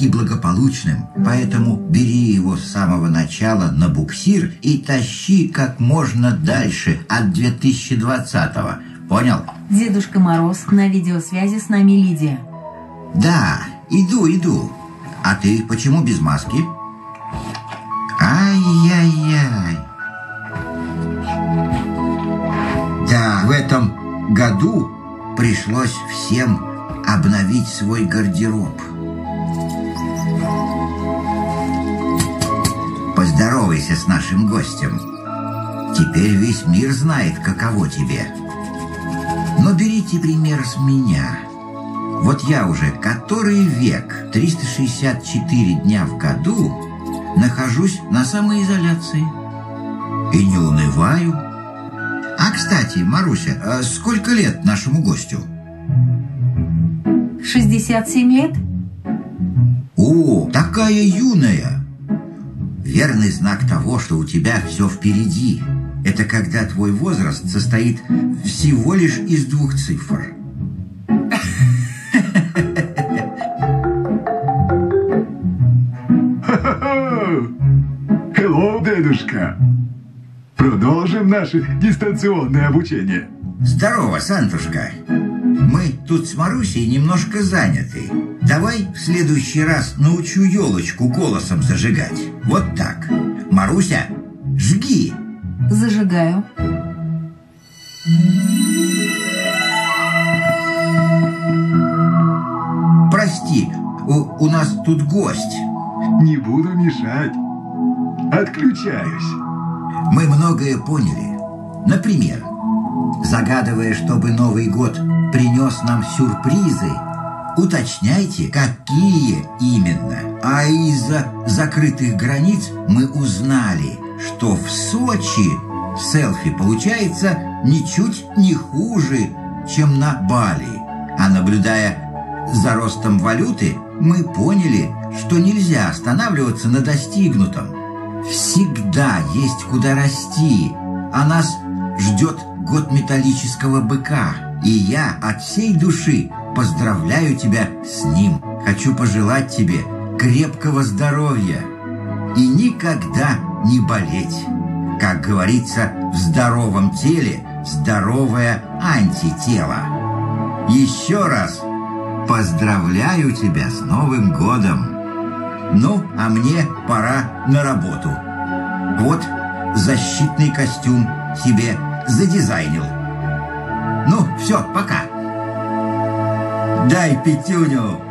и благополучным. Поэтому бери его с самого начала на буксир и тащи как можно дальше от 2020-го. Понял? Дедушка Мороз, на видеосвязи с нами Лидия. Да, иду, иду. А ты почему без маски? Ай-яй-яй. Да, в этом году пришлось всем обновить свой гардероб. Поздоровайся с нашим гостем. Теперь весь мир знает, каково тебе. Но берите пример с меня. Вот я уже который век, 364 дня в году, нахожусь на самоизоляции. И не унываю. А, кстати, Маруся, а сколько лет нашему гостю? 67 лет? О, такая юная! Верный знак того, что у тебя все впереди. Это когда твой возраст состоит всего лишь из двух цифр. Hello, дедушка. Продолжим наше дистанционное обучение. Здорово, Сантушка. Мы тут с Марусей немножко заняты. Давай в следующий раз научу елочку голосом зажигать. Вот так. Маруся, жги. Зажигаю. Прости, у, у нас тут гость. Не буду мешать. Отключаюсь. Мы многое поняли. Например, загадывая, чтобы Новый год принес нам сюрпризы, уточняйте, какие именно. А из-за закрытых границ мы узнали, что в Сочи селфи получается ничуть не хуже, чем на Бали. А наблюдая за ростом валюты, мы поняли, что нельзя останавливаться на достигнутом. Всегда есть куда расти, а нас ждет год металлического быка. И я от всей души поздравляю тебя с ним. Хочу пожелать тебе крепкого здоровья и никогда не болеть. Как говорится, в здоровом теле здоровое антитело. Еще раз поздравляю тебя с Новым годом. Ну, а мне пора на работу. Вот защитный костюм себе задизайнил. Ну, все, пока. Дай пятюню.